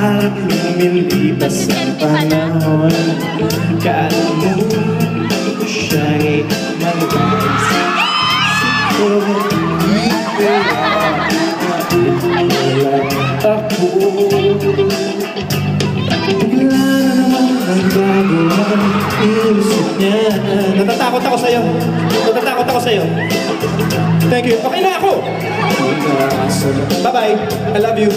Parang lumilipas ang panahon Kala mo ko siya'y malalas Siguro hindi ko lang Ako nagbago ang isip niya Natatakot ako sa'yo Natatakot ako sa'yo Thank you. Okay na ako! Bye-bye. I love you.